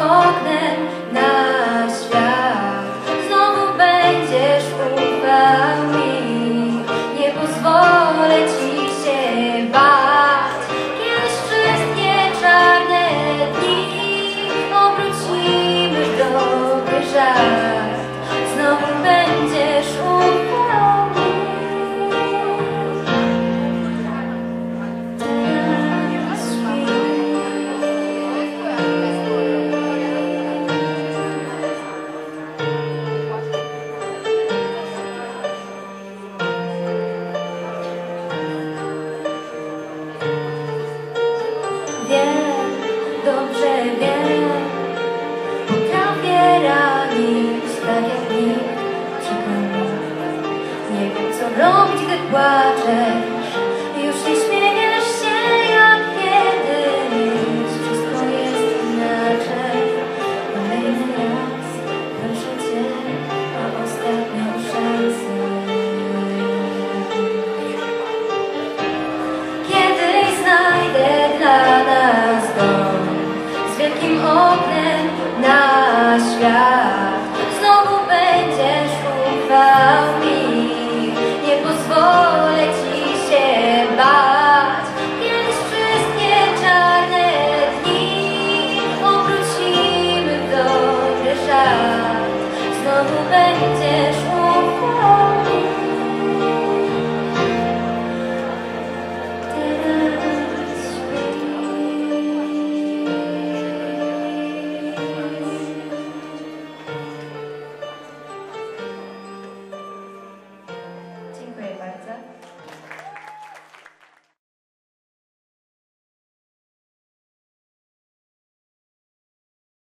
oknem na świat. Znowu będziesz ufał mi Nie pozwolę ci się bać. Kiedyś wszystkie czarne dni Obrócimy dobry żart Nie wiem co robić, gdy płaczesz. Już nie śmiejesz się jak kiedyś. Wszystko jest inaczej. Kolejny raz proszę Cię o ostatnią szansę. Kiedyś znajdę dla nas dom Z wielkim oknem na świat. 被结束后